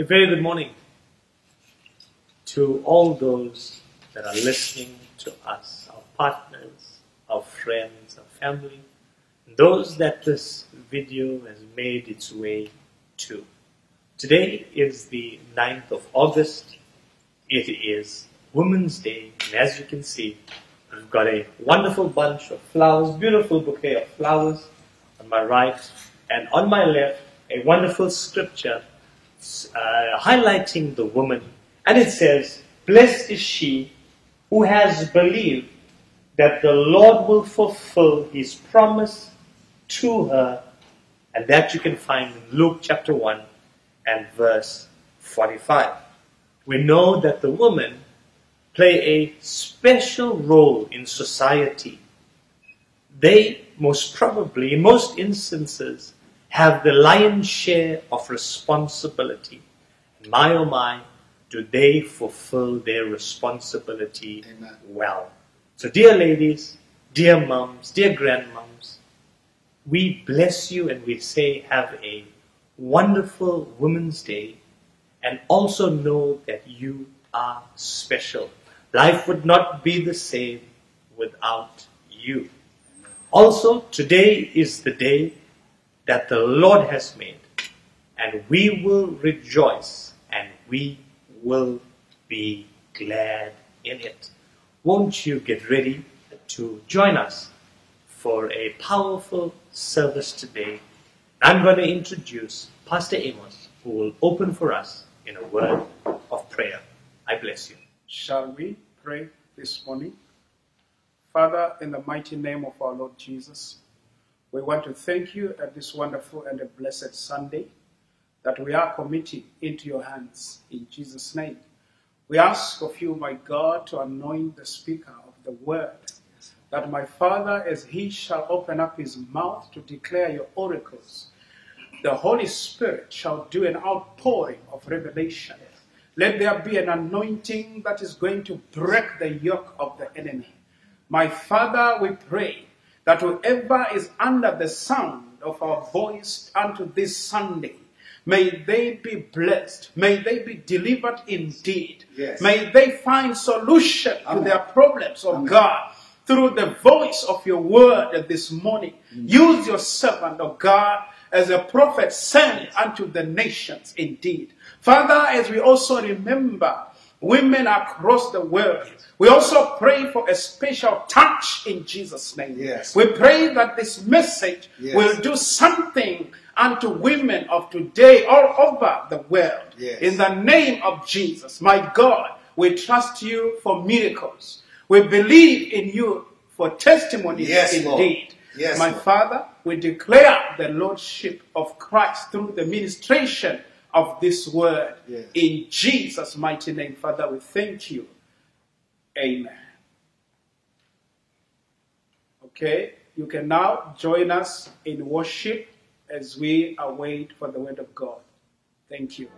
A very good morning to all those that are listening to us, our partners, our friends, our family, those that this video has made its way to. Today is the 9th of August. It is Women's Day, and as you can see, I've got a wonderful bunch of flowers, beautiful bouquet of flowers on my right, and on my left, a wonderful scripture uh, highlighting the woman. And it says, Blessed is she who has believed that the Lord will fulfill his promise to her. And that you can find in Luke chapter 1 and verse 45. We know that the woman play a special role in society. They most probably, in most instances, have the lion's share of responsibility. And my oh my, do they fulfill their responsibility Amen. well. So, dear ladies, dear moms, dear grandmoms, we bless you and we say have a wonderful Women's Day and also know that you are special. Life would not be the same without you. Also, today is the day that the Lord has made, and we will rejoice and we will be glad in it. Won't you get ready to join us for a powerful service today? I'm going to introduce Pastor Amos, who will open for us in a word of prayer. I bless you. Shall we pray this morning? Father, in the mighty name of our Lord Jesus, we want to thank you at this wonderful and blessed Sunday that we are committing into your hands in Jesus' name. We ask of you, my God, to anoint the speaker of the word, that my Father, as he shall open up his mouth to declare your oracles, the Holy Spirit shall do an outpouring of revelation. Let there be an anointing that is going to break the yoke of the enemy. My Father, we pray that whoever is under the sound of our voice unto this Sunday, may they be blessed. May they be delivered indeed. Yes. May they find solution to their problems, oh Amen. God, through the voice of your word this morning. Mm. Use your servant, oh God, as a prophet sent unto the nations indeed. Father, as we also remember women across the world, we also pray for a special touch in Jesus' name. Yes. We pray that this message Yes. will do something unto women of today all over the world. Yes. In the name of Jesus, my God, we trust you for miracles. We believe in you for testimonies Yes, Lord. indeed. Yes, my Lord. Father, we declare the Lordship of Christ through the ministration of this word. Yes. In Jesus' mighty name, Father, we thank you. Amen. Okay, you can now join us in worship as we await for the word of God. Thank you.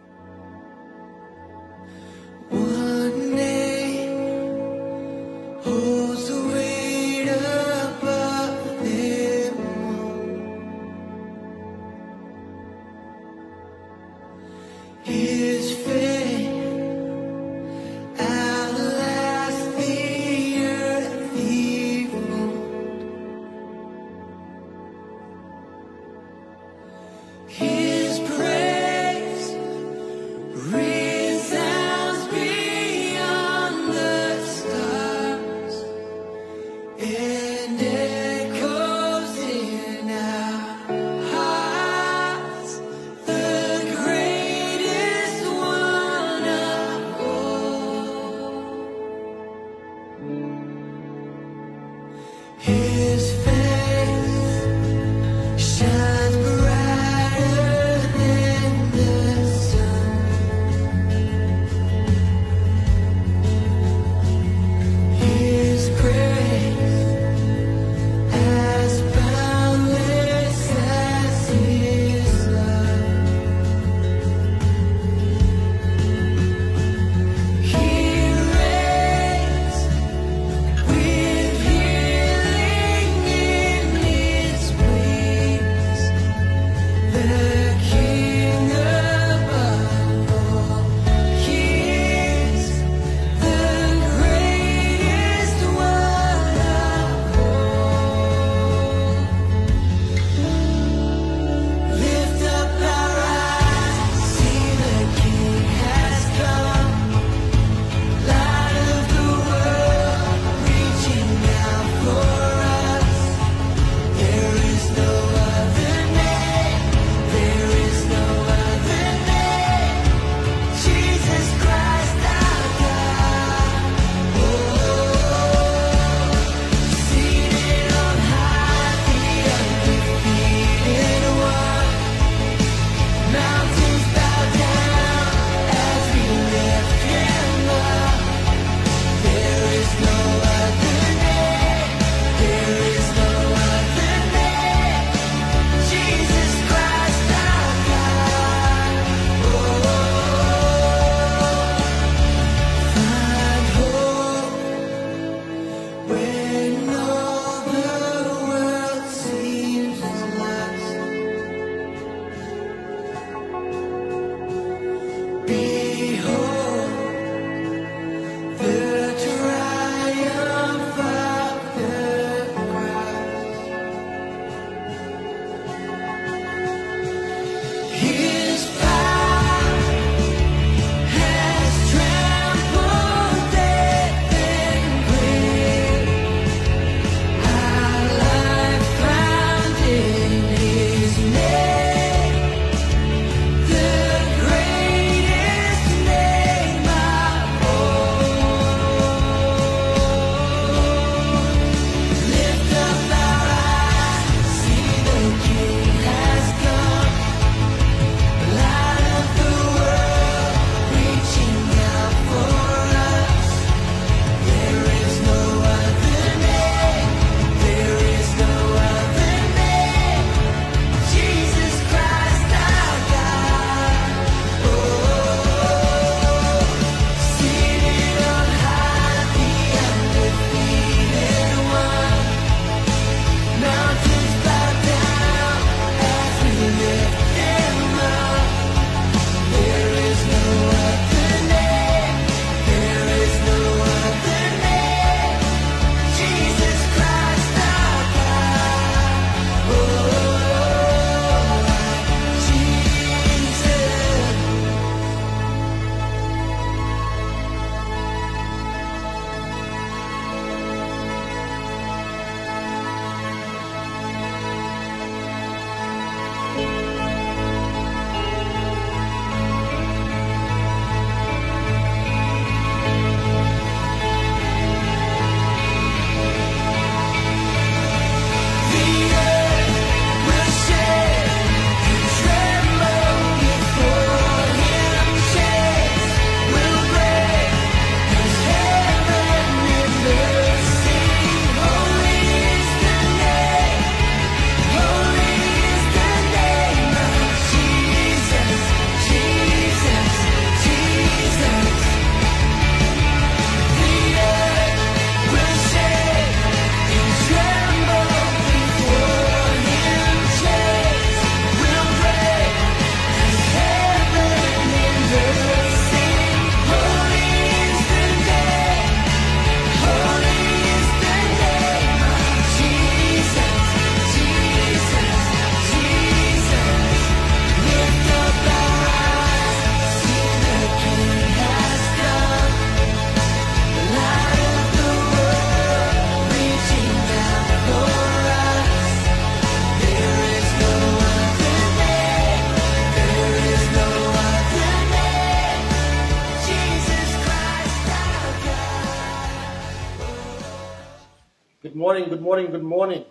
Morning, good morning.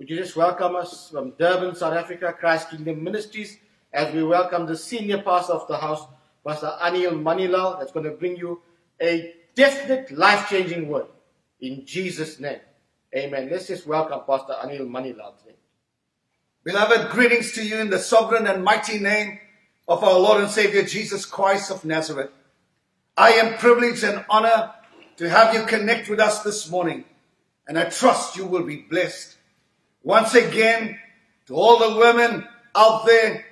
Would you just welcome us from Durban, South Africa, Christ Kingdom Ministries, as we welcome the senior pastor of the house, Pastor Anil Manilal, that's going to bring you a definite life-changing word in Jesus' name. Amen. Let's just welcome Pastor Anil Manilal today. Beloved, greetings to you in the sovereign and mighty name of our Lord and Savior Jesus Christ of Nazareth. I am privileged and honored to have you connect with us this morning, and I trust you will be blessed. Once again, to all the women out there,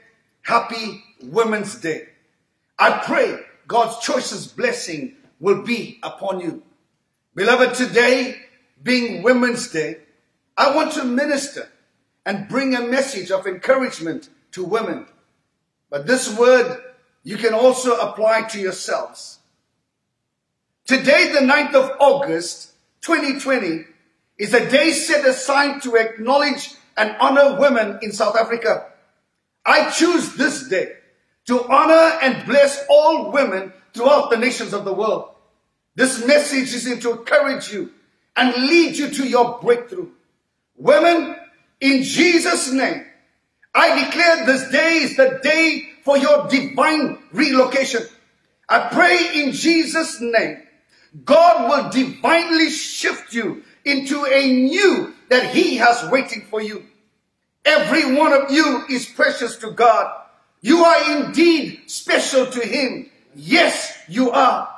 happy Women's Day. I pray God's choicest blessing will be upon you. Beloved, today being Women's Day, I want to minister and bring a message of encouragement to women. But this word you can also apply to yourselves. Today, the 9th of August, 2020, is a day set aside to acknowledge and honor women in South Africa. I choose this day to honor and bless all women throughout the nations of the world. This message is to encourage you and lead you to your breakthrough. Women, in Jesus' name, I declare this day is the day for your divine relocation. I pray in Jesus' name, God will divinely shift you into a new that He has waiting for you. Every one of you is precious to God. You are indeed special to Him. Yes, you are.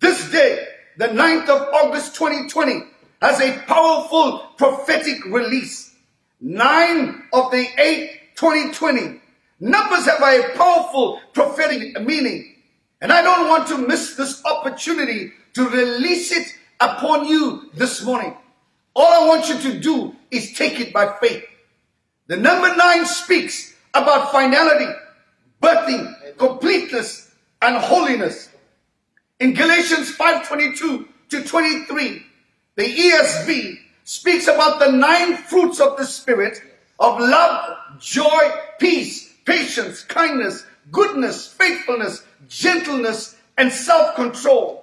This day, the 9th of August 2020, has a powerful prophetic release. Nine of the eight 2020. Numbers have a powerful prophetic meaning. And I don't want to miss this opportunity to release it upon you this morning. All I want you to do is take it by faith. The number nine speaks about finality, birthing, completeness, and holiness. In Galatians 5:22 to 23, the ESV speaks about the nine fruits of the Spirit of love, joy, peace, patience, kindness, goodness, faithfulness, gentleness, and self-control.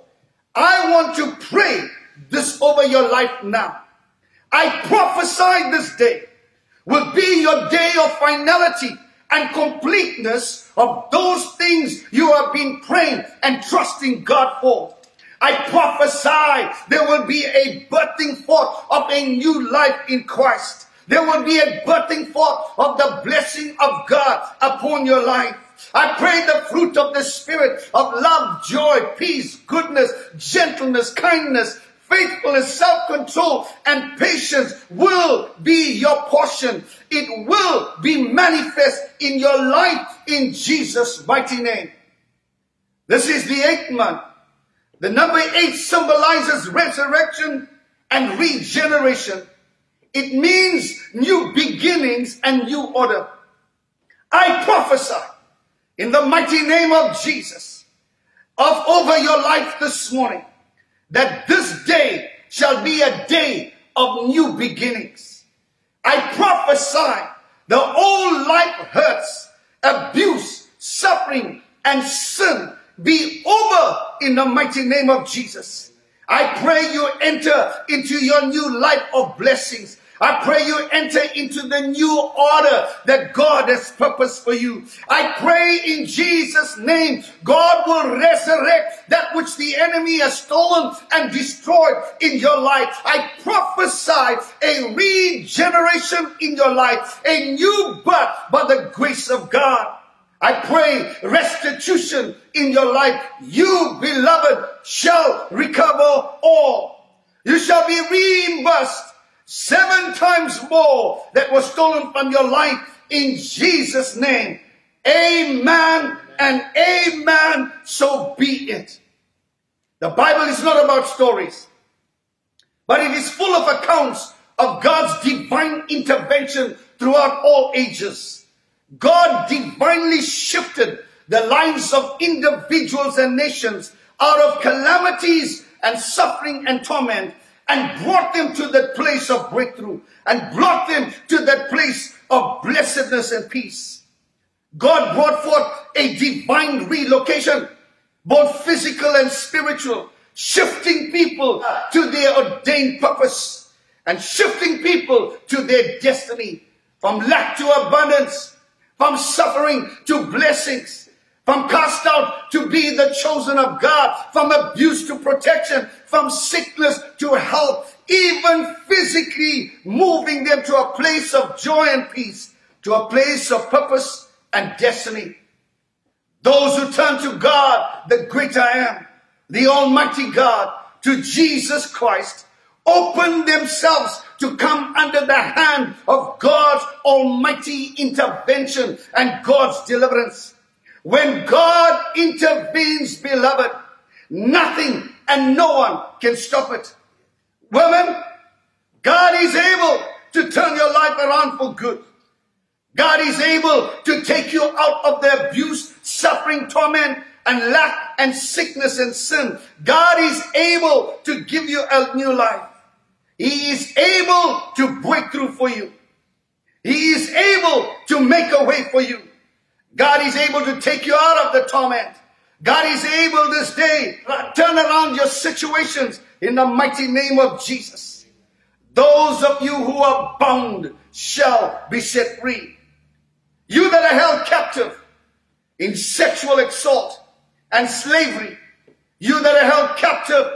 I want to pray this over your life now. I prophesy this day will be your day of finality and completeness of those things you have been praying and trusting God for. I prophesy there will be a birthing forth of a new life in Christ. There will be a birthing forth of the blessing of God upon your life. I pray the fruit of the Spirit of love, joy, peace, goodness, gentleness, kindness, faithfulness, self-control, and patience will be your portion. It will be manifest in your life in Jesus' mighty name. This is the eighth month. The number eight symbolizes resurrection and regeneration. It means new beginnings and new order. I prophesy in the mighty name of Jesus of over your life this morning that this day shall be a day of new beginnings. I prophesy the old life hurts, abuse, suffering, and sin be over in the mighty name of Jesus. I pray you enter into your new life of blessings. I pray you enter into the new order that God has purposed for you. I pray in Jesus' name, God will resurrect that which the enemy has stolen and destroyed in your life. I prophesy a regeneration in your life, a new birth by the grace of God. I pray restitution in your life. You, beloved, shall recover all. You shall be reimbursed seven times more that was stolen from your life in Jesus' name. Amen and amen. So be it. The Bible is not about stories, but it is full of accounts of God's divine intervention throughout all ages. God divinely shifted the lives of individuals and nations out of calamities and suffering and torment and brought them to that place of breakthrough and brought them to that place of blessedness and peace. God brought forth a divine relocation, both physical and spiritual, shifting people to their ordained purpose. and shifting people to their destiny from lack to abundance, from suffering to blessings, from cast out to be the chosen of God, from abuse to protection, from sickness to health, even physically moving them to a place of joy and peace, to a place of purpose and destiny. Those who turn to God, the great I am, the Almighty God, to Jesus Christ, open themselves to come under the hand of God's almighty intervention and God's deliverance. When God intervenes, beloved, nothing and no one can stop it. Women, God is able to turn your life around for good. God is able to take you out of the abuse, suffering, torment, and lack and sickness and sin. God is able to give you a new life. He is able to break through for you. He is able to make a way for you. God is able to take you out of the torment. God is able this day turn around your situations in the mighty name of Jesus. Those of you who are bound shall be set free. You that are held captive in sexual assault and slavery, you that are held captive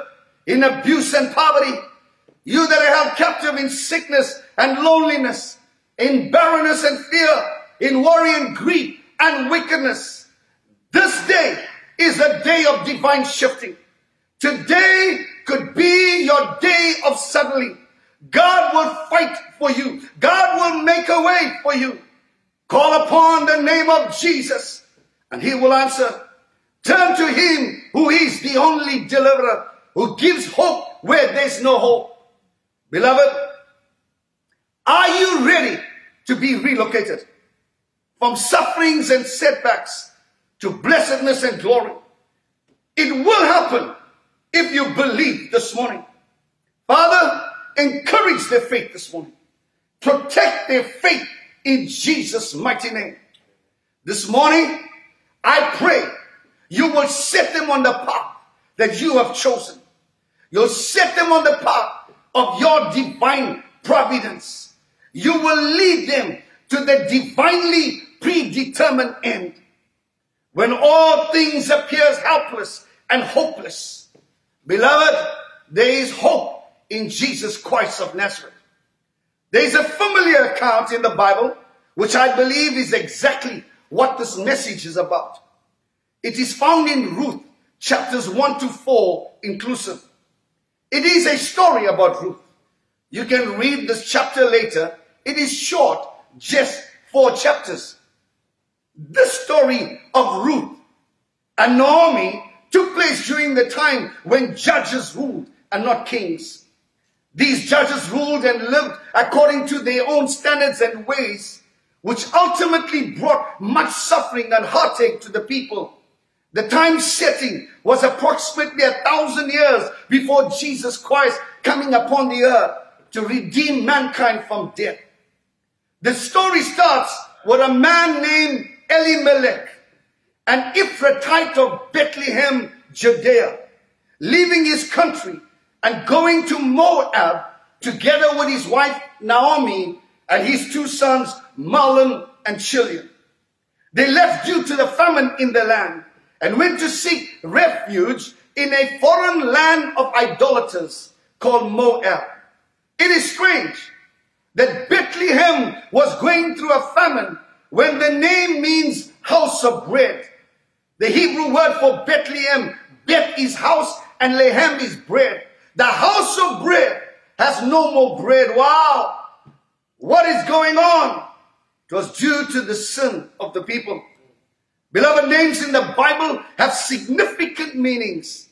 in abuse and poverty, you that are held captive in sickness and loneliness, in barrenness and fear, in worry and grief and wickedness. This day is a day of divine shifting. Today could be your day of suddenly. God will fight for you. God will make a way for you. Call upon the name of Jesus and he will answer. Turn to him who is the only deliverer, who gives hope where there's no hope. Beloved, are you ready to be relocated from sufferings and setbacks to blessedness and glory? It will happen if you believe this morning. Father, encourage their faith this morning. Protect their faith in Jesus' mighty name. This morning, I pray you will set them on the path that you have chosen. You'll set them on the path of your divine providence. You will lead them to the divinely predetermined end. When all things appears helpless and hopeless, beloved, there is hope in Jesus Christ of Nazareth. There is a familiar account in the Bible, which I believe is exactly what this message is about. It is found in Ruth chapters 1 to 4 inclusive. It is a story about Ruth. You can read this chapter later. It is short, just four chapters. This story of Ruth and Naomi took place during the time when judges ruled and not kings. These judges ruled and lived according to their own standards and ways, which ultimately brought much suffering and heartache to the people. The time setting was approximately a thousand years before Jesus Christ coming upon the earth to redeem mankind from death. The story starts with a man named Elimelech, an Ephrathite of Bethlehem, Judea, leaving his country and going to Moab together with his wife Naomi and his two sons Mahlon and Chilion. They left due to the famine in the land and went to seek refuge in a foreign land of idolaters called Moab. It is strange that Bethlehem was going through a famine when the name means house of bread. The Hebrew word for Bethlehem, Beth is house and Lehem is bread. The house of bread has no more bread. Wow. What is going on? It was due to the sin of the people. Beloved, names in the Bible have significant meanings.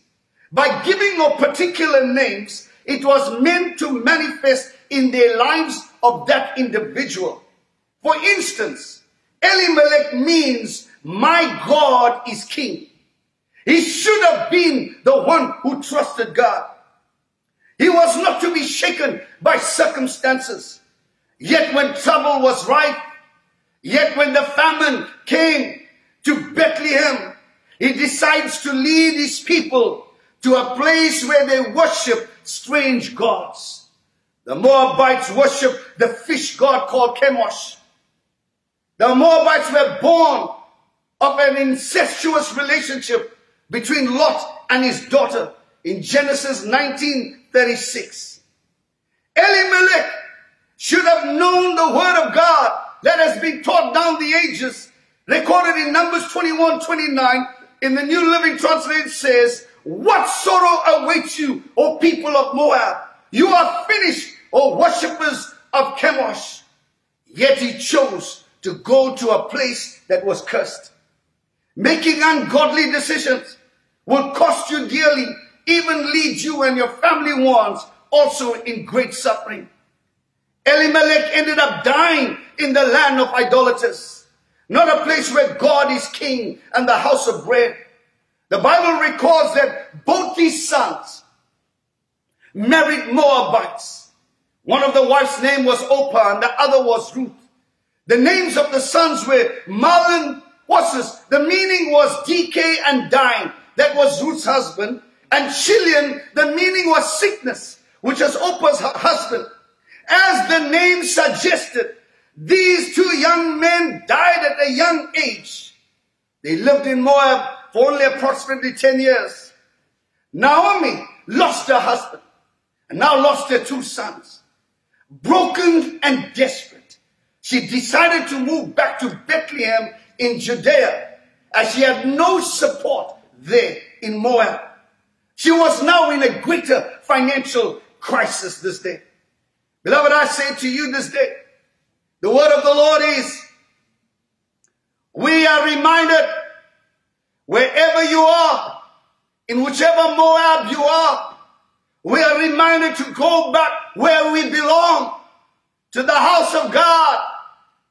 By giving of particular names, it was meant to manifest in their lives of that individual. For instance, Elimelech means my God is king. He should have been the one who trusted God. He was not to be shaken by circumstances. Yet when trouble was rife, yet when the famine came to Bethlehem, he decides to lead his people to a place where they worship strange gods. The Moabites worship the fish god called Chemosh. The Moabites were born of an incestuous relationship between Lot and his daughter in Genesis 1936. Elimelech should have known the word of God that has been taught down the ages, recorded in Numbers 21 29 in the New Living Translation says, What sorrow awaits you, O people of Moab? You are finished, O worshippers of Chemosh. Yet he chose to go to a place that was cursed. Making ungodly decisions will cost you dearly, even lead you and your family ones also in great suffering. Elimelech ended up dying in the land of idolaters, not a place where God is king and the house of bread. The Bible records that both these sons married Moabites. One of the wives' name was Oprah and the other was Ruth. The names of the sons were Mahlon, what's this? The meaning was decay and dying. That was Ruth's husband. And Chilion, the meaning was sickness, which was Oprah's hu- husband. As the name suggested, these two young men died at a young age. They lived in Moab for only approximately 10 years. Naomi lost her husband and now lost her two sons. Broken and desperate, she decided to move back to Bethlehem in Judea as she had no support there in Moab. She was now in a greater financial crisis this day. Beloved, I say to you this day, the word of the Lord is, we are reminded wherever you are, in whichever Moab you are, we are reminded to go back where we belong, to the house of God,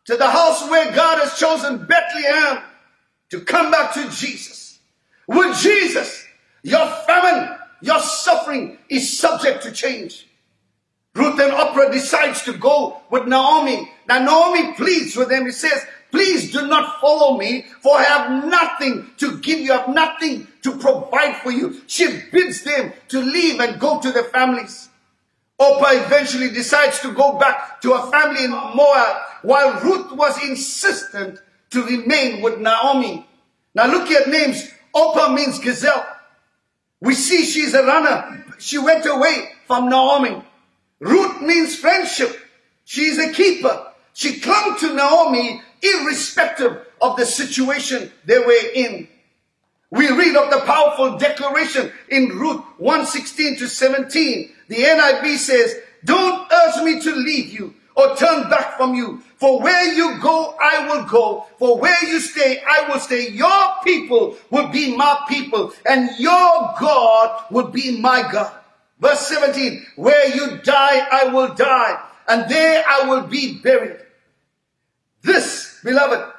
to the house where God has chosen Bethlehem, to come back to Jesus. With Jesus, your famine, your suffering is subject to change. Ruth and Oprah decides to go with Naomi. Now Naomi pleads with them. He says, please do not follow me for I have nothing to give you. I have nothing to provide for you. She bids them to leave and go to their families. Oprah eventually decides to go back to her family in Moab while Ruth was insistent to remain with Naomi. Now look at names. Oprah means gazelle. We see she's a runner. She went away from Naomi. Ruth means friendship. She's a keeper. She clung to Naomi irrespective of the situation they were in. We read of the powerful declaration in Ruth 116 to 17. The NIV says, Don't urge me to leave you or turn back from you. For where you go, I will go. For where you stay, I will stay. Your people will be my people, and your God will be my God. Verse 17, where you die, I will die, and there I will be buried. This, beloved,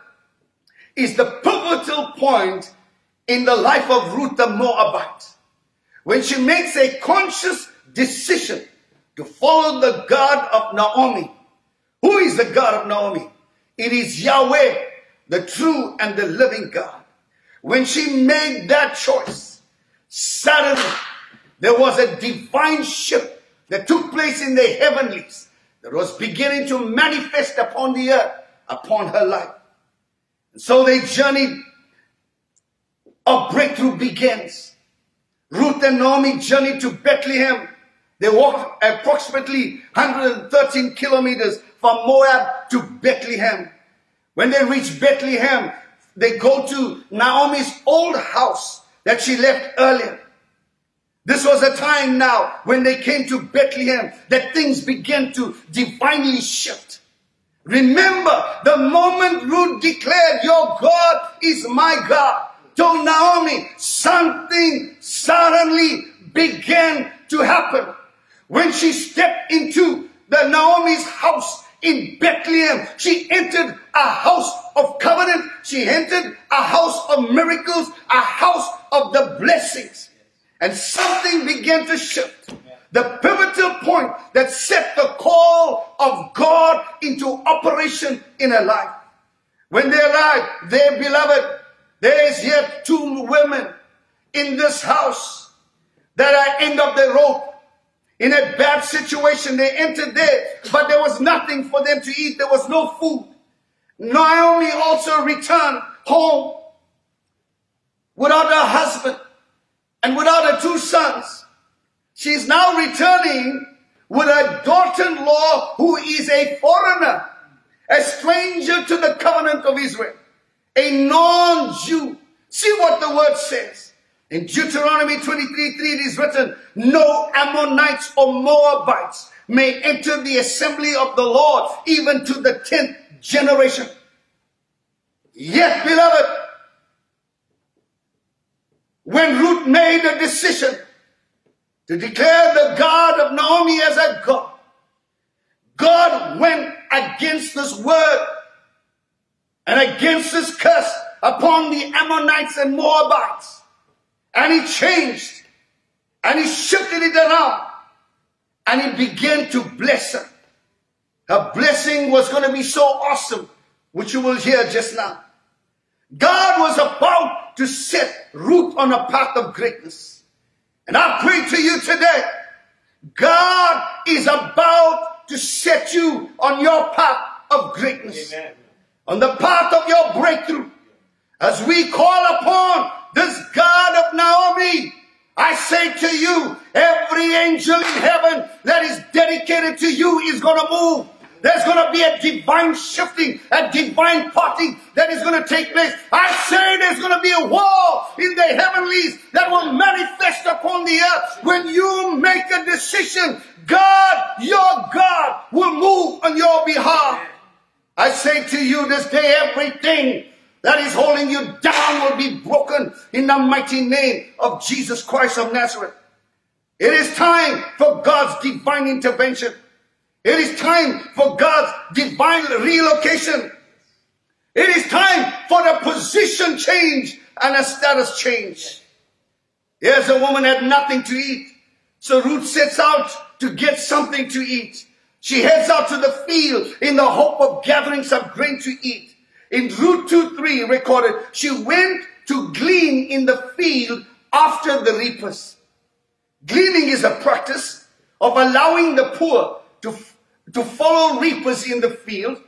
is the pivotal point in the life of Ruth the Moabite. When she makes a conscious decision to follow the God of Naomi. Who is the God of Naomi? It is Yahweh, the true and the living God. When she made that choice, suddenly there was a divine shift that took place in the heavenlies that was beginning to manifest upon the earth, upon her life. And so they journeyed, a breakthrough begins. Ruth and Naomi journeyed to Bethlehem. They walked approximately 113 kilometers from Moab to Bethlehem. When they reach Bethlehem, they go to Naomi's old house that she left earlier. This was a time now when they came to Bethlehem that things began to divinely shift. Remember the moment Ruth declared, Your God is my God. To Naomi, something suddenly began to happen. When she stepped into the Naomi's house in Bethlehem, she entered a house of covenant. She entered a house of miracles, a house of the blessings. And something began to shift. The pivotal point that set the call of God into operation in her life. When they arrived, their beloved, there is yet two women in this house that are end of the rope. in a bad situation. They entered there, but there was nothing for them to eat. There was no food. Naomi also returned home without her husband and without her two sons. She is now returning with a daughter-in-law who is a foreigner, a stranger to the covenant of Israel, a non-Jew. See what the word says. In Deuteronomy 23, 3 it is written, no Ammonites or Moabites may enter the assembly of the Lord even to the tenth generation. Yet, beloved, when Ruth made a decision to declare the God of Naomi as a God, God went against this word and against this curse upon the Ammonites and Moabites. And he changed and he shifted it around and he began to bless her. Her blessing was going to be so awesome, which you will hear just now. God was about to set Ruth on a path of greatness. And I pray to you today, God is about to set you on your path of greatness. Amen. On the path of your breakthrough. As we call upon this God of Naomi, I say to you, every angel in heaven that is dedicated to you is going to move. There's going to be a divine shifting, a divine parting that is going to take place. I say there's going to be a war in the heavenlies that will manifest upon the earth. When you make a decision, God, your God, will move on your behalf. I say to you this day, everything that is holding you down will be broken in the mighty name of Jesus Christ of Nazareth. It is time for God's divine intervention. It is time for God's divine relocation. It is time for a position change and a status change. Here's a woman had nothing to eat. So Ruth sets out to get something to eat. She heads out to the field in the hope of gathering some grain to eat. In Ruth 2 3 recorded, she went to glean in the field after the reapers. Gleaning is a practice of allowing the poor to, to follow reapers in the field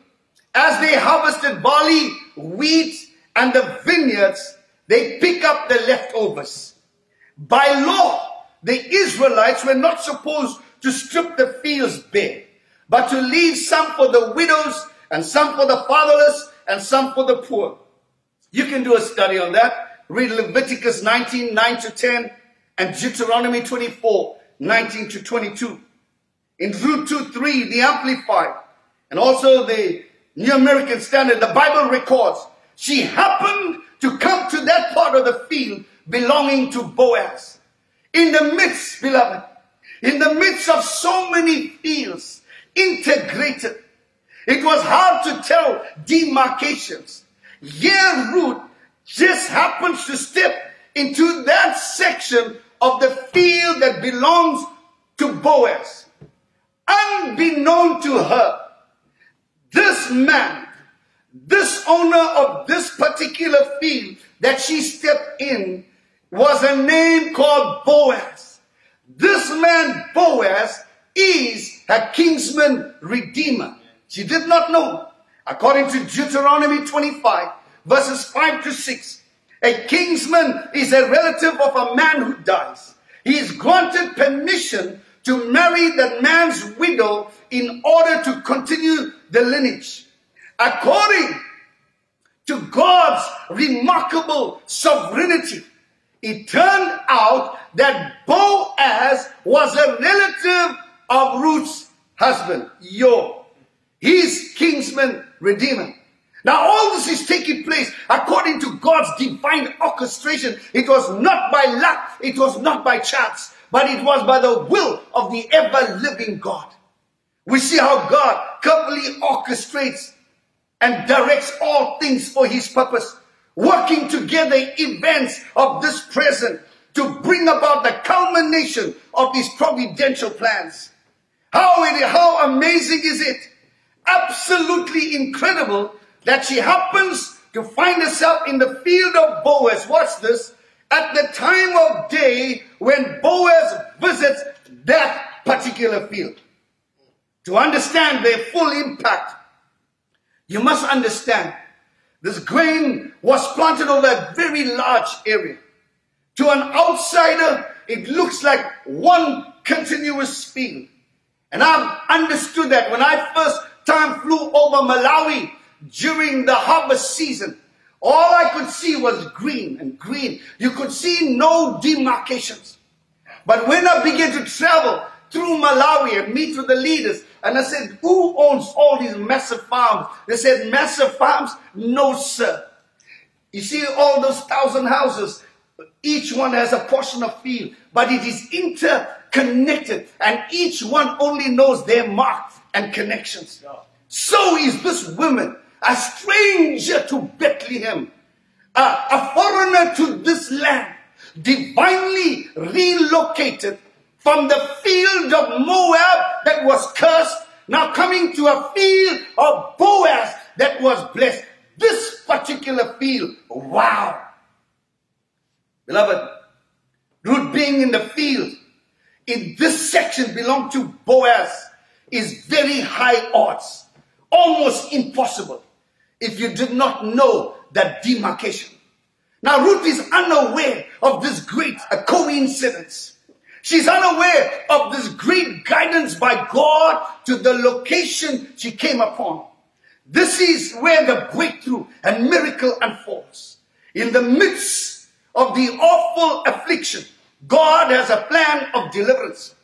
as they harvested barley, wheat, and the vineyards, they pick up the leftovers. By law, the Israelites were not supposed to strip the fields bare, but to leave some for the widows and some for the fatherless and some for the poor. You can do a study on that. Read Leviticus 19, 9 to 10 and Deuteronomy 24, 19 to 22. In Ruth 2, 3, the Amplified, and also the New American Standard, the Bible records, she happened to come to that part of the field belonging to Boaz. In the midst, beloved, in the midst of so many fields integrated, it was hard to tell demarcations. Ruth just happens to step into that section of the field that belongs to Boaz. Unbeknown to her, this man, this owner of this particular field that she stepped in was a name called Boaz. This man, Boaz, is a kinsman redeemer. She did not know. According to Deuteronomy 25, verses 5 to 6, a kinsman is a relative of a man who dies. He is granted permission to marry the man's widow in order to continue the lineage. According to God's remarkable sovereignty, it turned out that Boaz was a relative of Ruth's husband, Yo. His kinsman redeemer. Now all this is taking place according to God's divine orchestration. It was not by luck, it was not by chance, but it was by the will of the ever living God. We see how God carefully orchestrates and directs all things for his purpose, working together events of this present to bring about the culmination of his providential plans. How how amazing is it? Absolutely incredible that she happens to find herself in the field of Boaz. Watch this. At the time of day when Boaz visits that particular field. To understand their full impact, you must understand this grain was planted over a very large area. To an outsider, it looks like one continuous field. And I've understood that when I first time flew over Malawi during the harvest season, all I could see was green and green. You could see no demarcations. But when I began to travel through Malawi and meet with the leaders, and I said, Who owns all these massive farms? They said, Massive farms? No, sir. You see all those thousand houses, each one has a portion of field, but it is interconnected, and each one only knows their mark and connections. So is this woman, a stranger to Bethlehem, a, a foreigner to this land, divinely relocated from the field of Moab that was cursed, now coming to a field of Boaz that was blessed. This particular field, wow. Beloved, Ruth being in the field in this section belong to Boaz is very high odds, almost impossible if you did not know that demarcation. Now Ruth is unaware of this great coincidence. She's unaware of this great guidance by God to the location she came upon. This is where the breakthrough and miracle unfolds. In the midst of the awful affliction, God has a plan of deliverance.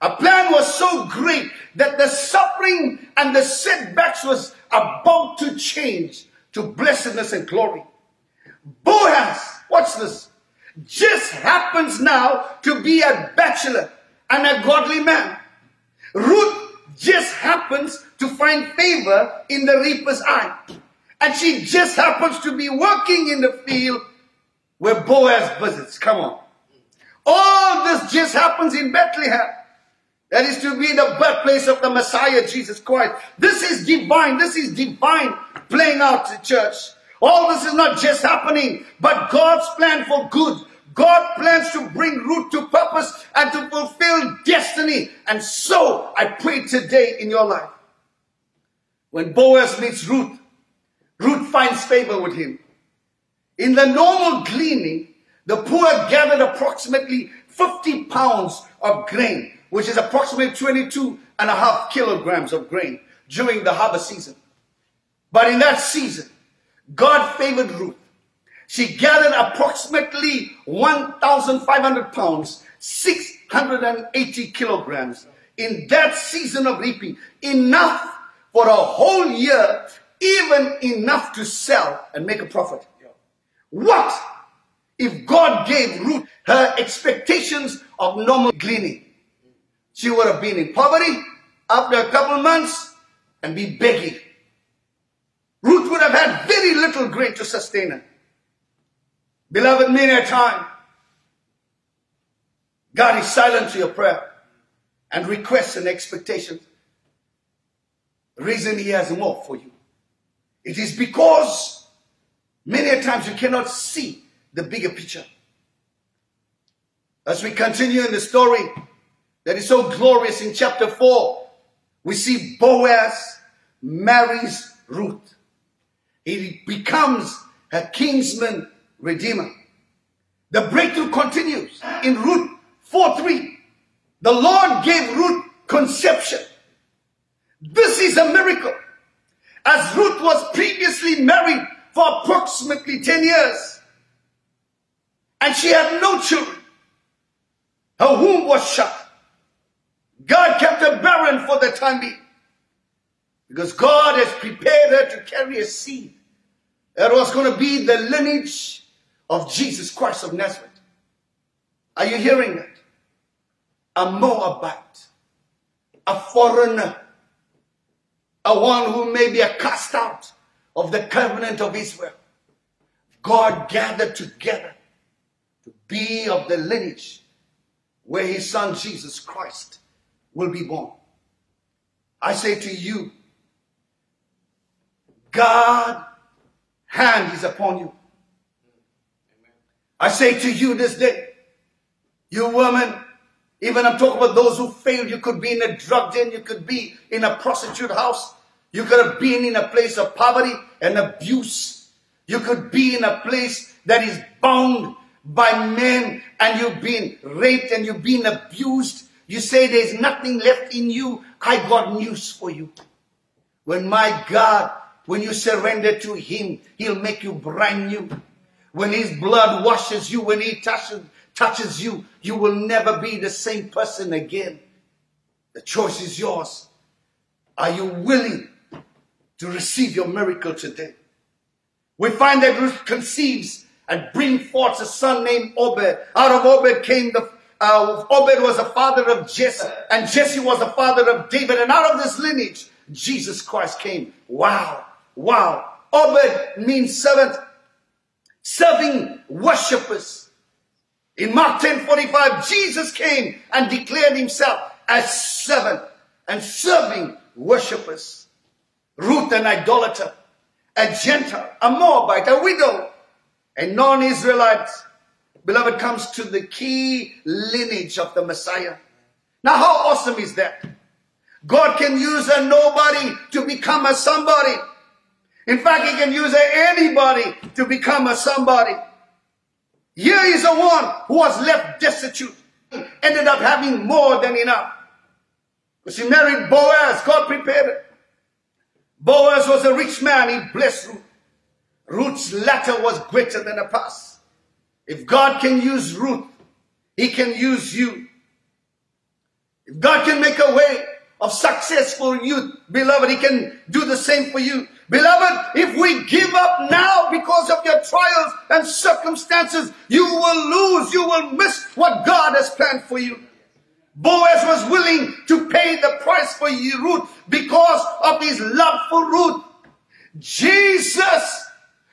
A plan was so great that the suffering and the setbacks was about to change to blessedness and glory. Boaz, watch this, just happens now to be a bachelor and a godly man. Ruth just happens to find favor in the reaper's eye. And she just happens to be working in the field where Boaz visits. Come on. All this just happens in Bethlehem. That is to be the birthplace of the Messiah, Jesus Christ. This is divine. This is divine playing out the church. All this is not just happening, but God's plan for good. God plans to bring Ruth to purpose and to fulfill destiny. And so I pray today in your life. When Boaz meets Ruth, Ruth finds favor with him. In the normal gleaning, the poor gathered approximately 50 pounds of grain, which is approximately 22 and a half kilograms of grain during the harvest season. But in that season, God favored Ruth. She gathered approximately 1,500 pounds, 680 kilograms in that season of reaping, enough for a whole year, even enough to sell and make a profit. What if God gave Ruth her expectations of normal gleaning? She would have been in poverty after a couple months and be begging. Ruth would have had very little grain to sustain her. Beloved, many a time, God is silent to your prayer and requests and expectations. The reason He has more for you. It is because many a times you cannot see the bigger picture. As we continue in the story that is so glorious in chapter 4, we see Boaz marries Ruth. He becomes her kinsman redeemer. The breakthrough continues in Ruth 4 3. The Lord gave Ruth conception. This is a miracle. As Ruth was previously married for approximately 10 years and she had no children, her womb was shut. God kept her barren for the time being because God has prepared her to carry a seed that was going to be the lineage of Jesus Christ of Nazareth. Are you hearing that? A Moabite, a foreigner, a one who may be a cast out of the covenant of Israel. God gathered together to be of the lineage where his son Jesus Christ will be born. I say to you, God hand is upon you. I say to you this day, you woman, Even I'm talking about those who failed. You could be in a drug den. You could be in a prostitute house. You could have been in a place of poverty and abuse. You could be in a place that is bound by men and you've been raped and you've been abused. You say there's nothing left in you. I got news for you. When my God, when you surrender to Him, He'll make you brand new. When His blood washes you, when He touches, touches you, you will never be the same person again. The choice is yours. Are you willing to receive your miracle today? We find that Ruth conceives and bring forth a son named Obed. Out of Obed came the uh, Obed was the father of Jesse, and Jesse was the father of David. And out of this lineage, Jesus Christ came. Wow, wow. Obed means servant, serving worshippers. In Mark 10 45, Jesus came and declared himself as servant and serving worshippers. Ruth, an idolater, a Gentile, a Moabite, a widow, a non Israelite, beloved, comes to the key lineage of the Messiah. Now, how awesome is that? God can use a nobody to become a somebody. In fact, He can use anybody to become a somebody. Here is a one who was left destitute, ended up having more than enough. Because she married Boaz, God prepared it. Boaz was a rich man, he blessed Ruth. Ruth's latter was greater than the past. If God can use Ruth, he can use you. If God can make a way of success for you, beloved, he can do the same for you. Beloved, if we give up now because of your trials and circumstances, you will lose, you will miss what God has planned for you. Boaz was willing to pay the price for you, Ruth because of his love for Ruth. Jesus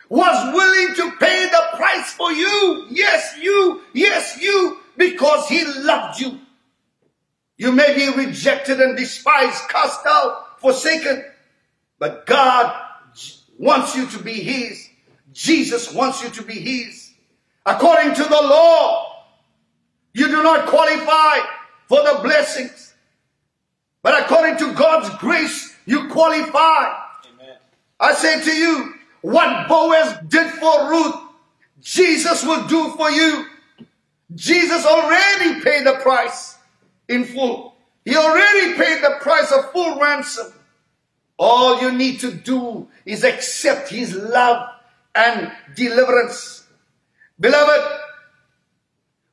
was willing to pay the price for you. Yes, you. Yes, you. Because he loved you. You may be rejected and despised, cast out, forsaken. But God wants you to be his. Jesus wants you to be his. According to the law, you do not qualify for the blessings. But according to God's grace, you qualify. Amen. I say to you, what Boaz did for Ruth, Jesus will do for you. Jesus already paid the price in full. He already paid the price of full ransom. All you need to do is accept His love and deliverance. Beloved,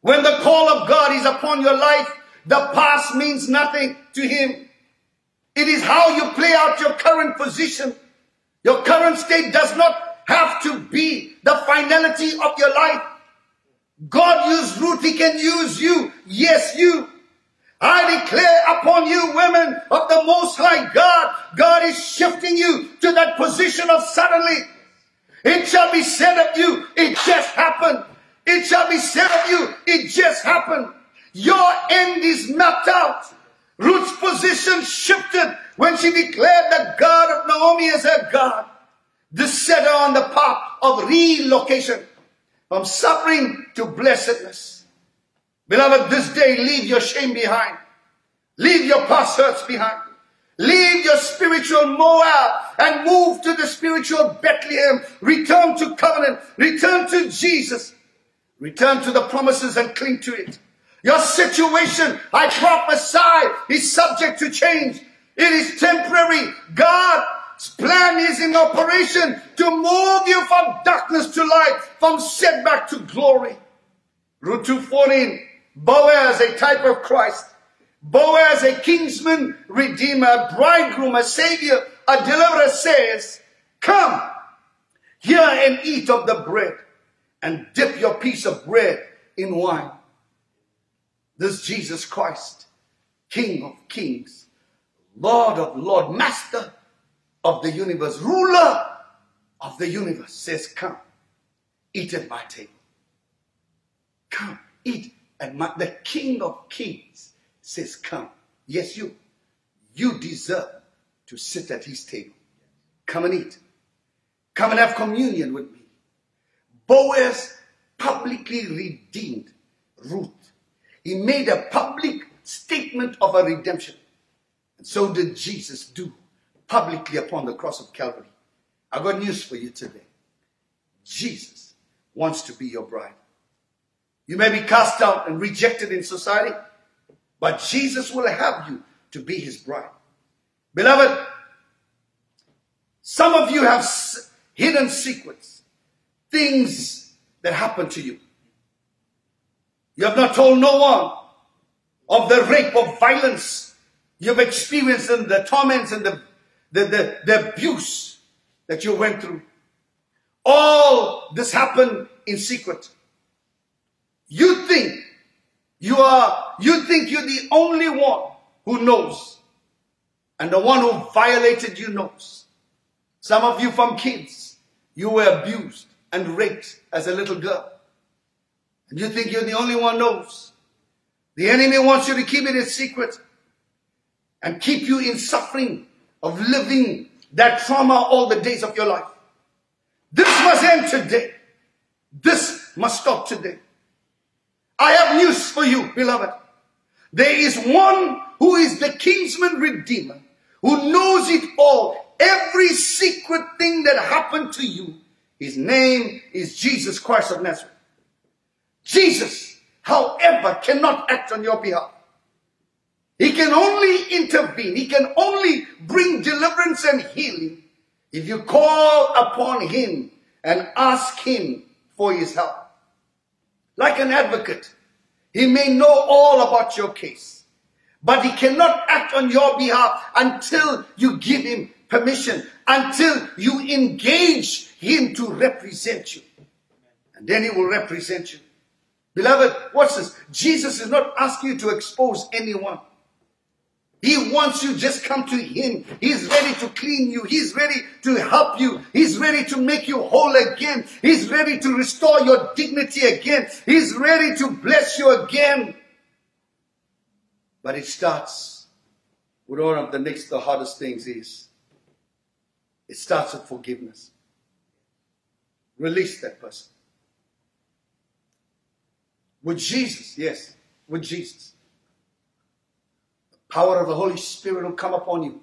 when the call of God is upon your life, the past means nothing to Him. It is how you play out your current position. Your current state does not have to be the finality of your life. God used Ruth, He can use you. Yes, you. I declare upon you, women of the Most High God, God is shifting you to that position of suddenly. It shall be said of you, it just happened. It shall be said of you, it just happened. Your end is mapped out. Ruth's position shifted when she declared that God of Naomi is her God. This set her on the path of relocation from suffering to blessedness. Beloved, this day leave your shame behind. Leave your past hurts behind. Leave your spiritual Moab and move to the spiritual Bethlehem. Return to covenant. Return to Jesus. Return to the promises and cling to it. Your situation, I prophesy, is subject to change. It is temporary. God's plan is in operation to move you from darkness to light, from setback to glory. Ruth 214, Boaz, a type of Christ. Boaz, a kinsman, redeemer, a bridegroom, a savior, a deliverer says, Come here and eat of the bread and dip your piece of bread in wine. This Jesus Christ, King of kings, Lord of Lord, Master of the universe, ruler of the universe says, Come, eat at my table. Come, eat at my the King of Kings says, Come. Yes, you. You deserve to sit at his table. Come and eat. Come and have communion with me. Boaz publicly redeemed Ruth. He made a public statement of a redemption. And so did Jesus do publicly upon the cross of Calvary. I got news for you today. Jesus wants to be your bride. You may be cast out and rejected in society, but Jesus will have you to be his bride. Beloved, some of you have hidden secrets, things that happen to you. You have not told no one of the rape of violence you've experienced the torments and the, the, the, the abuse that you went through. All this happened in secret. You think you are, you think you're the only one who knows. And the one who violated you knows. Some of you from kids, you were abused and raped as a little girl. And you think you're the only one knows. The enemy wants you to keep it a secret and keep you in suffering of living that trauma all the days of your life. This must end today. This must stop today. I have news for you, beloved. There is one who is the kinsman redeemer, who knows it all, every secret thing that happened to you. His name is Jesus Christ of Nazareth. Jesus, however, cannot act on your behalf. He can only intervene. He can only bring deliverance and healing if you call upon him and ask him for his help. Like an advocate, he may know all about your case, but he cannot act on your behalf until you give him permission, until you engage him to represent you. And then he will represent you. Beloved, what's this? Jesus is not asking you to expose anyone. He wants you just come to him. He's ready to clean you. He's ready to help you. He's ready to make you whole again. He's ready to restore your dignity again. He's ready to bless you again. But it starts with one of the next, the hardest things is it starts with forgiveness. Release that person. With Jesus, yes, with Jesus. The power of the Holy Spirit will come upon you.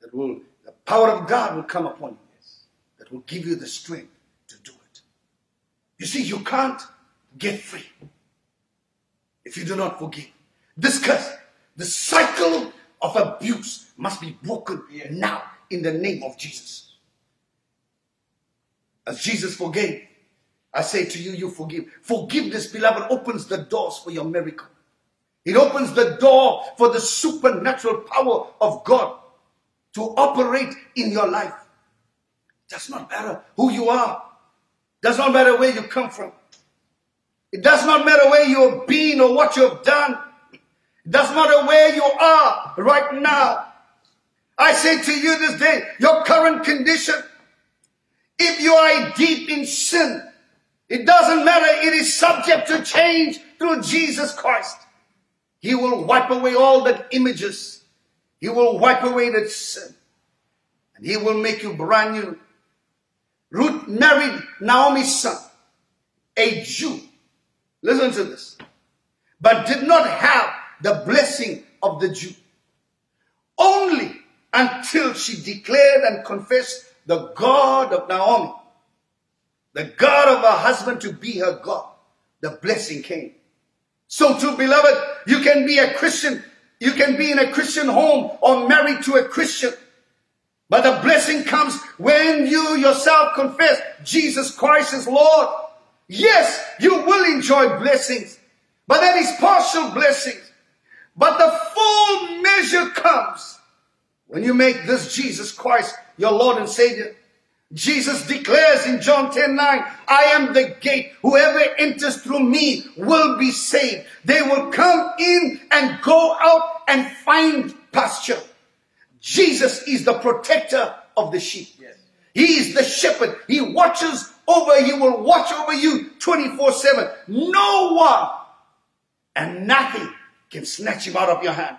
That will, the power of God will come upon you. That will give you the strength to do it. You see, you can't get free if you do not forgive. This curse, the cycle of abuse must be broken now in the name of Jesus. As Jesus forgave, I say to you, you forgive. Forgiveness, beloved, opens the doors for your miracle. It opens the door for the supernatural power of God to operate in your life. It does not matter who you are. It Does not matter where you come from. It does not matter where you have been or what you have done. It does not matter where you are right now. I say to you this day, your current condition, if you are deep in sin, it doesn't matter. It is subject to change through Jesus Christ. He will wipe away all that images. He will wipe away that sin. And he will make you brand new. Ruth married Naomi's son, a Jew. Listen to this. But did not have the blessing of the Jew. Only until she declared and confessed the God of Naomi, the God of her husband to be her God, the blessing came. So too, beloved, you can be a Christian, you can be in a Christian home or married to a Christian. But the blessing comes when you yourself confess Jesus Christ is Lord. Yes, you will enjoy blessings, but that is partial blessings. But the full measure comes when you make this Jesus Christ your Lord and Savior. Jesus declares in John 10 9, I am the gate. Whoever enters through me will be saved. They will come in and go out and find pasture. Jesus is the protector of the sheep. He is the shepherd. He watches over, he will watch over you 24 7. No one and nothing can snatch him out of your hand.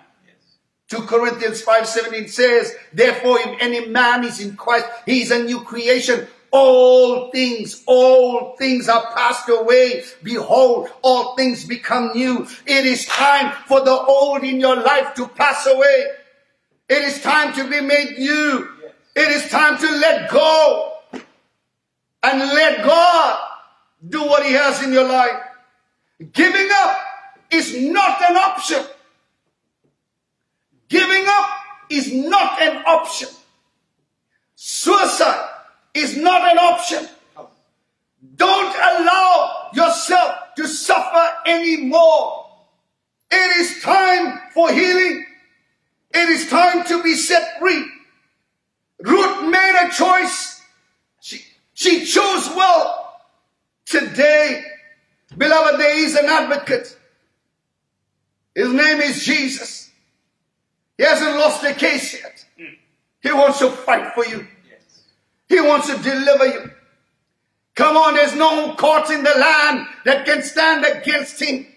2 Corinthians 5:17 says, Therefore, if any man is in Christ, he is a new creation. all things, all things are passed away. Behold, all things become new. It is time for the old in your life to pass away. It is time to be made new. It is time to let go and let God do what He has in your life. Giving up is not an option. Giving up is not an option. Suicide is not an option. Don't allow yourself to suffer anymore. It is time for healing. It is time to be set free. Ruth made a choice. She, she chose well. Today, beloved, there is an advocate. His name is Jesus. He hasn't lost a case yet. He wants to fight for you. He wants to deliver you. Come on, there's no court in the land that can stand against him.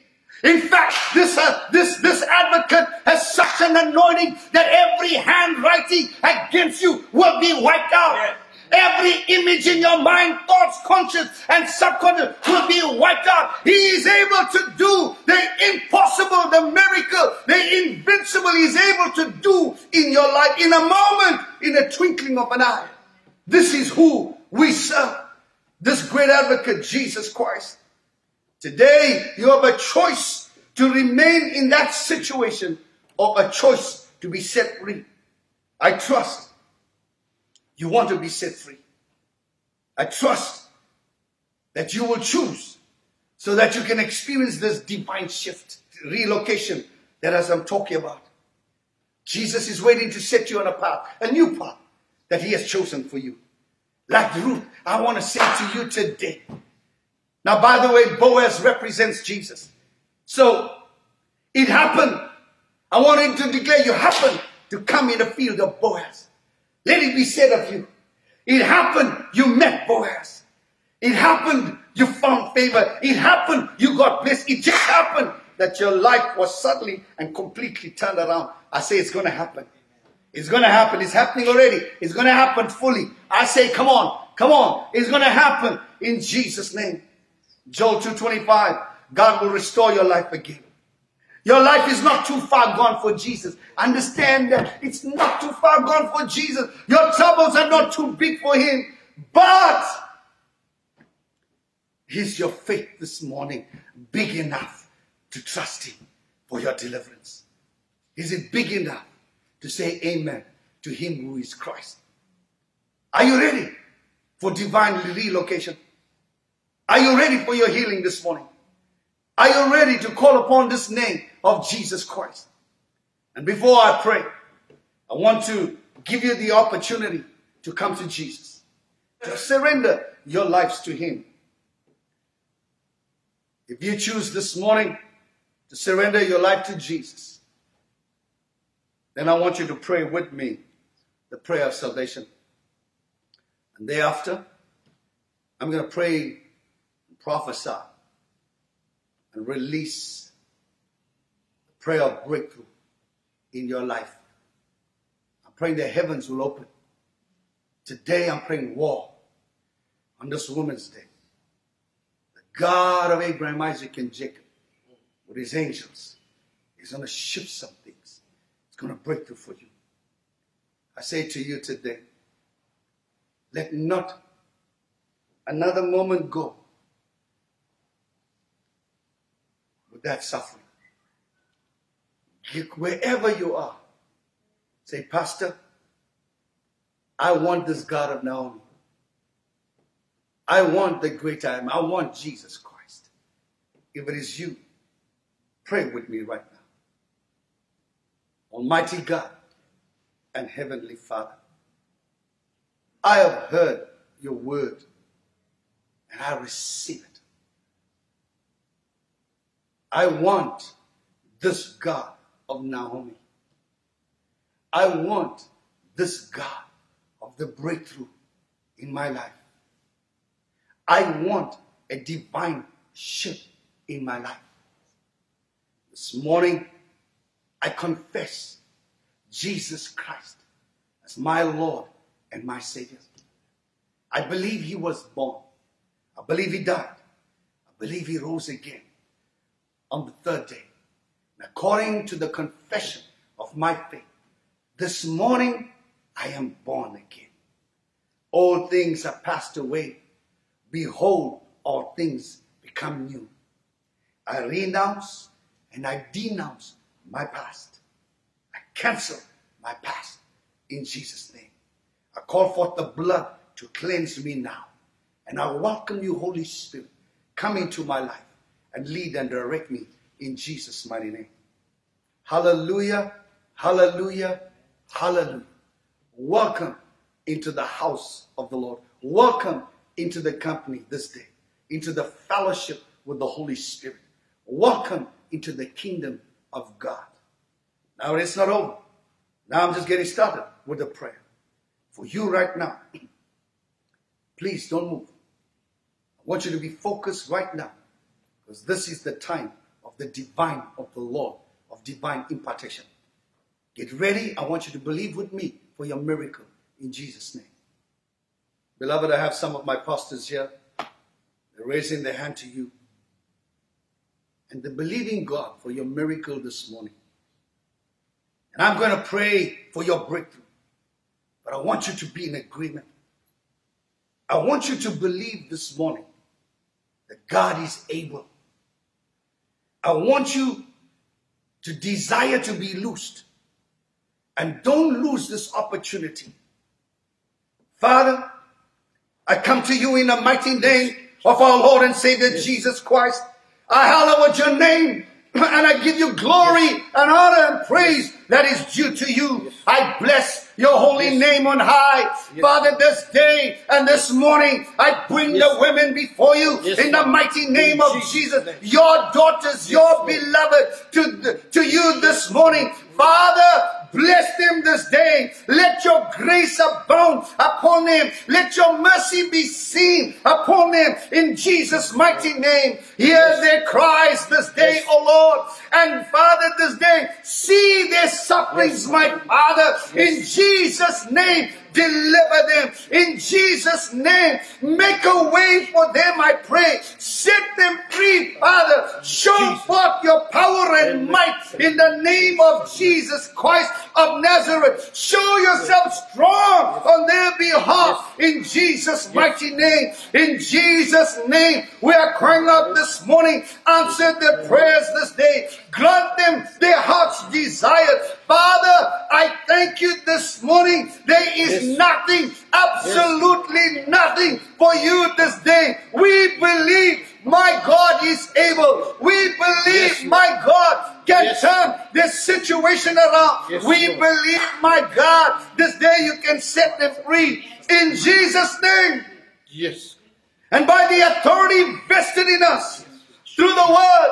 In fact, this, uh, this, this advocate has such an anointing that every handwriting against you will be wiped out. Every image in your mind, thoughts, conscious, and subconscious will be wiped out. He is able to do the impossible, the miracle, the invincible. He is able to do in your life in a moment, in a twinkling of an eye. This is who we serve. This great advocate, Jesus Christ. Today, you have a choice to remain in that situation or a choice to be set free. I trust you want to be set free. I trust that you will choose so that you can experience this divine shift, relocation that as I'm talking about. Jesus is waiting to set you on a path, a new path that he has chosen for you. Like Ruth, I want to say to you today. Now, by the way, Boaz represents Jesus. So it happened. I want him to declare you happened to come in the field of Boaz. Let it be said of you. It happened, you met Boaz. It happened, you found favor. It happened, you got blessed. It just happened that your life was suddenly and completely turned around. I say it's going to happen. It's going to happen. It's happening already. It's going to happen fully. I say, come on, come on. It's going to happen in Jesus' name. Joel 2.25, God will restore your life again. Your life is not too far gone for Jesus. Understand that it's not too far gone for Jesus. Your troubles are not too big for Him. But is your faith this morning big enough to trust Him for your deliverance? Is it big enough to say amen to Him who is Christ? Are you ready for divine relocation? Are you ready for your healing this morning? Are you ready to call upon this name of Jesus Christ? And before I pray, I want to give you the opportunity to come to Jesus, to surrender your lives to Him. If you choose this morning to surrender your life to Jesus, then I want you to pray with me the prayer of salvation. And thereafter, I'm going to pray and prophesy release the prayer of breakthrough in your life. I'm praying the heavens will open. Today I'm praying war on this Women's Day. The God of Abraham, Isaac, and Jacob, with his angels, is going to shift some things. It's going to break through for you. I say to you today, let not another moment go that suffering. Wherever you are, say, Pastor, I want this God of Naomi. I want the great I am. I want Jesus Christ. If it is you, pray with me right now. Almighty God and Heavenly Father, I have heard your word and I receive it. I want this God of Naomi. I want this God of the breakthrough in my life. I want a divine shift in my life. This morning, I confess Jesus Christ as my Lord and my Savior. I believe he was born. I believe he died. I believe he rose again on the third day. And according to the confession of my faith, this morning I am born again. All things are passed away. Behold, all things become new. I renounce and I denounce my past. I cancel my past in Jesus' name. I call forth the blood to cleanse me now. And I welcome you, Holy Spirit, come into my life and lead and direct me in Jesus' mighty name. Hallelujah, hallelujah, hallelujah. Welcome into the house of the Lord. Welcome into the company this day, into the fellowship with the Holy Spirit. Welcome into the kingdom of God. Now it's not over. Now I'm just getting started with a prayer. For you right now, please don't move. I want you to be focused right now because this is the time of the divine of the Lord, of divine impartation. Get ready. I want you to believe with me for your miracle in Jesus' name. Beloved, I have some of my pastors here. They're raising their hand to you. And they're believing God for your miracle this morning. And I'm going to pray for your breakthrough. But I want you to be in agreement. I want you to believe this morning that God is able. I want you to desire to be loosed. And don't lose this opportunity. Father, I come to you in the mighty name of our Lord and Savior Jesus Christ. I hallow your name and I give you glory and honor and praise that is due to you. I bless your holy name on high. Father, this day and this morning, I bring the women before you in the mighty name of Jesus'. Your daughters, your beloved, to, to you this morning. Father, bless them this day. Let your grace abound upon them. Let your mercy be seen upon them in Jesus' mighty name. Hear their cries this day, O Lord. And Father, this day, see their sufferings, my Father, in Jesus' name. Deliver them in Jesus' name. Make a way for them, I pray. Set them free, Father. Show Jesus. forth your power and might in the name of Jesus Christ of Nazareth. Show yourself strong on their behalf in Jesus' mighty name. In Jesus' name, we are crying out this morning. Answer their prayers this day. Grant them their heart's desire. Father, I thank you this morning. There is Yes. nothing, absolutely nothing for you this day. We believe my God is able. We believe Yes, my God can Yes. turn this situation around. Yes, we Lord. believe my God this day you can set them free in Jesus' name Yes. and by the authority vested in us through the word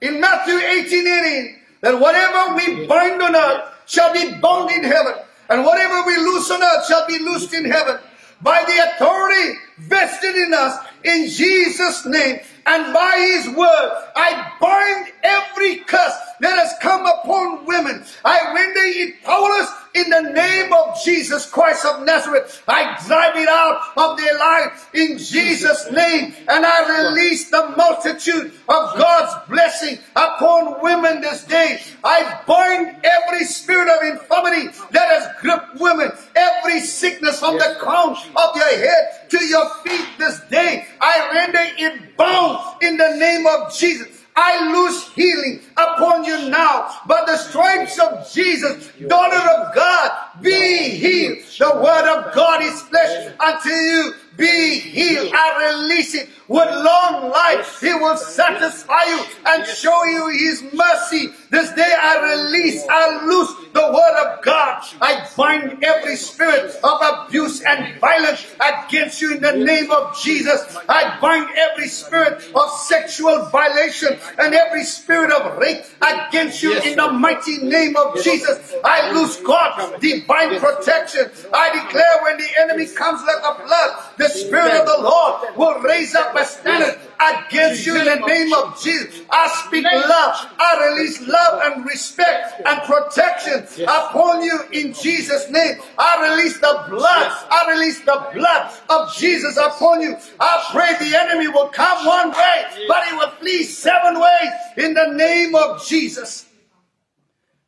in Matthew 18 18, that whatever we bind on earth shall be bound in heaven, and whatever we loose on earth shall be loosed in heaven. By the authority vested in us in Jesus' name and by his word, I bind every curse that has come upon women. I render it powerless in the name of Jesus Christ of Nazareth. I drive it out of their life in Jesus' name and I release the multitude of God's blessing upon women this day. I bind every spirit of infirmity that has gripped women, every sickness from the crown of your head to your feet this day. I render it bound in the name of Jesus. I lose healing upon you now. By the stripes of Jesus, daughter of God, be healed. The word of God is flesh unto you. Be healed. I release it with long life. He will satisfy you and show you his mercy. This day I release, I loose the word of God. I bind every spirit of abuse and violence against you in the name of Jesus. I bind every spirit of sexual violation and every spirit of rape against you in the mighty name of Jesus. I loose God's divine protection. I declare when the enemy comes like a flood, the spirit of the Lord will raise up upstanding against you in the name of Jesus. I speak love. I release love and respect and protection upon you in Jesus' name. I release the blood. I release the blood of Jesus upon you. I pray the enemy will come one way, but he will flee seven ways in the name of Jesus.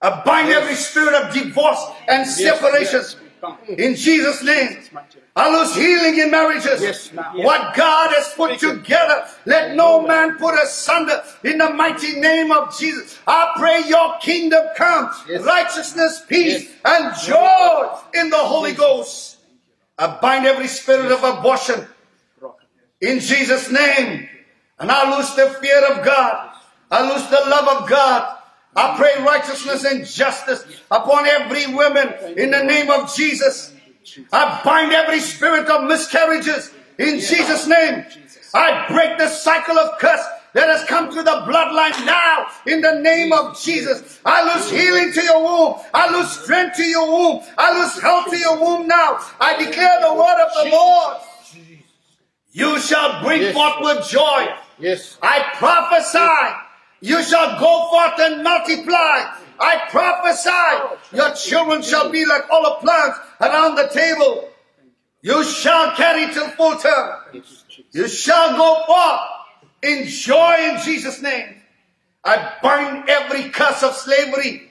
I bind every spirit of divorce and separation in Jesus' name. I lose healing in marriages. Yes. What God has put together, let no man put asunder in the mighty name of Jesus. I pray your kingdom come, Yes. righteousness, peace, and joy in the Holy Ghost. I bind every spirit of abortion in Jesus' name. And I lose the fear of God. I lose the love of God. I pray righteousness and justice upon every woman in the name of Jesus. I bind every spirit of miscarriages in Jesus' name. I break the cycle of curse that has come through the bloodline now in the name of Jesus. I lose healing to your womb. I lose strength to your womb. I lose health to your womb now. I declare the word of the Lord. You shall bring forth with joy. Yes. I prophesy, you shall go forth and multiply. I prophesy, oh, your children shall be like olive plants around the table. You shall carry till full term. You shall go forth in joy in Jesus' name. I bind every curse of slavery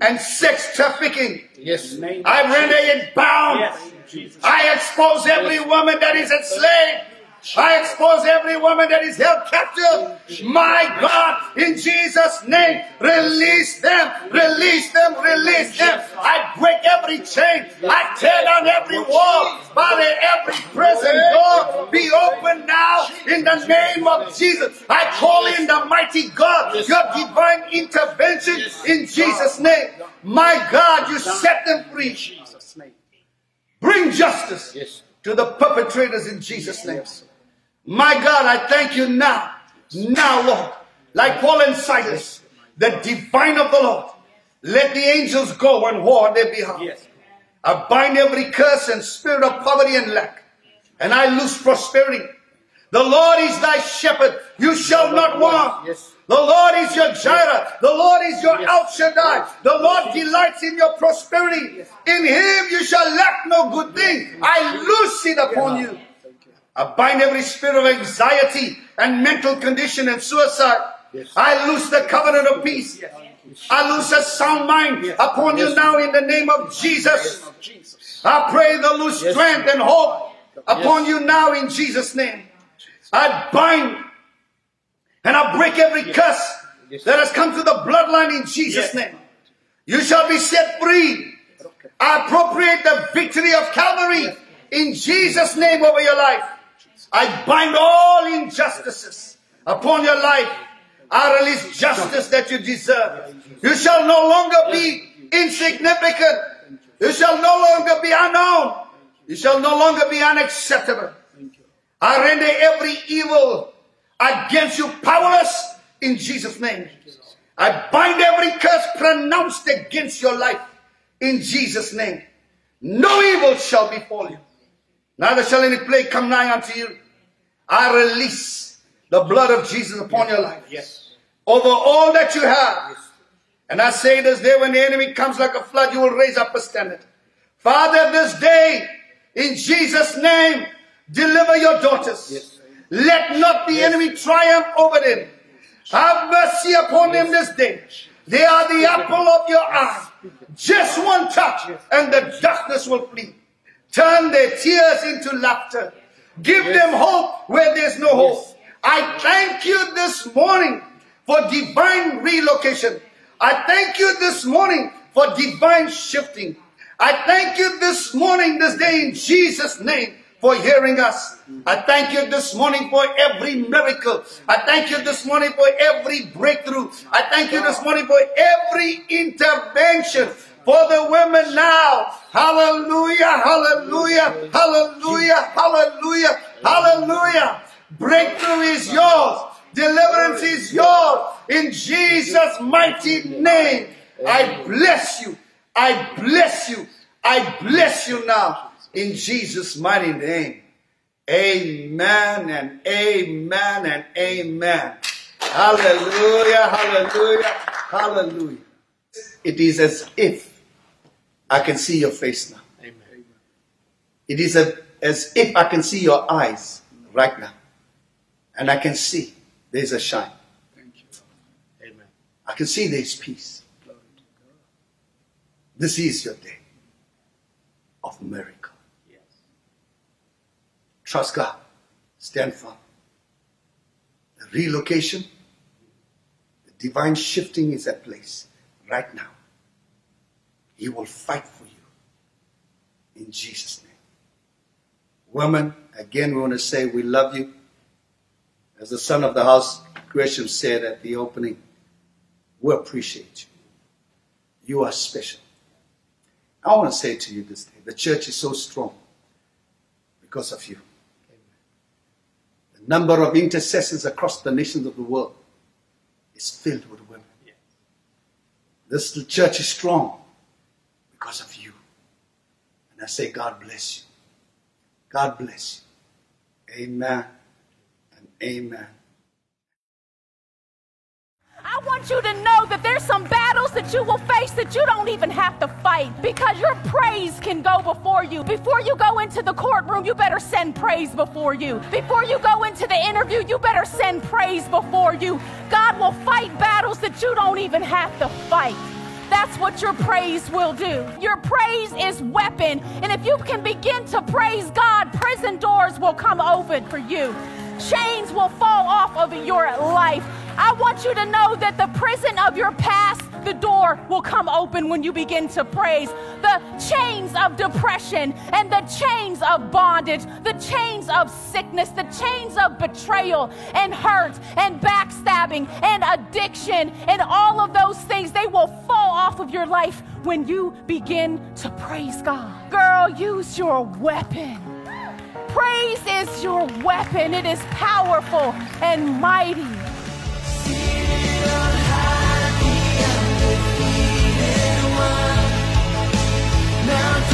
and sex trafficking. Yes. I render it bound. Yes, I expose every woman that is enslaved. I expose every woman that is held captive. My God, in Jesus' name, release them, release them, release them. I break every chain. I tear down every wall. Father, every prison door be open now in the name of Jesus. I call in the mighty God, your divine intervention in Jesus' name. My God, you set them free. Bring justice to the perpetrators in Jesus' name. My God, I thank you now. Now, Lord, like Paul and Silas, the divine of the Lord, let the angels go and war on their behalf. Yes. I bind every curse and spirit of poverty and lack, and I loose prosperity. The Lord is thy shepherd, you shall not want. Yes. The Lord is your Jireh. The Lord is your El Shaddai. The Lord delights in your prosperity. In Him you shall lack no good thing. I loose it upon you. I bind every spirit of anxiety and mental condition and suicide. Yes. I loose the covenant of peace. I loose a sound mind upon you now in the name of Jesus. Of Jesus. I pray the loose strength and hope upon you now in Jesus' name. I bind and I break every curse that has come to the bloodline in Jesus' name. You shall be set free. I appropriate the victory of Calvary in Jesus' name over your life. I bind all injustices upon your life. I release justice that you deserve. You shall no longer be insignificant. You shall no longer be unknown. You shall no longer be unacceptable. I render every evil against you powerless in Jesus' name. I bind every curse pronounced against your life in Jesus' name. No evil shall befall you, neither shall any plague come nigh unto you. I release the blood of Jesus upon your life Yes. over all that you have. And I say this day when the enemy comes like a flood, you will raise up a standard. Father, this day, in Jesus' name, deliver your daughters. Let not the enemy triumph over them. Have mercy upon them this day. They are the apple of your eye. Just one touch and the darkness will flee. Turn their tears into laughter. Give them hope where there's no hope. I thank you this morning for divine relocation. I thank you this morning for divine shifting. I thank you this morning, this day in Jesus' name for hearing us. I thank you this morning for every miracle. I thank you this morning for every breakthrough. I thank you this morning for every intervention for the women now. Hallelujah, hallelujah, hallelujah, hallelujah, hallelujah. Breakthrough is yours. Deliverance is yours. In Jesus' mighty name, I bless you. I bless you. I bless you now. In Jesus' mighty name. Amen and amen and amen. Hallelujah, hallelujah, hallelujah. It is as if I can see your face now. Amen. It is a, as if I can see your eyes right now. And I can see there's a shine. Thank you. Amen. I can see there's peace. Glory to God. This is your day of miracle. Yes. Trust God. Stand firm. The relocation, the divine shifting is at place right now. He will fight for you in Jesus' name. Women, again, we want to say we love you. As the son of the house, Gresham said at the opening, we appreciate you. You are special. I want to say to you this day the church is so strong because of you. The number of intercessors across the nations of the world is filled with women. This church is strong because of you. And I say, God bless you. God bless you. Amen and amen. I want you to know that there's some battles that you will face that you don't even have to fight because your praise can go before you. Before you go into the courtroom, you better send praise before you. Before you go into the interview, you better send praise before you. God will fight battles that you don't even have to fight. That's what your praise will do. Your praise is weapon. And if you can begin to praise God, prison doors will come open for you. Chains will fall off of your life. I want you to know that the prison of your past, the door will come open when you begin to praise. The chains of depression and the chains of bondage, the chains of sickness, the chains of betrayal and hurt and backstabbing and addiction and all of those things, they will fall off of your life when you begin to praise God. Girl, use your weapon. Praise is your weapon. It is powerful and mighty. down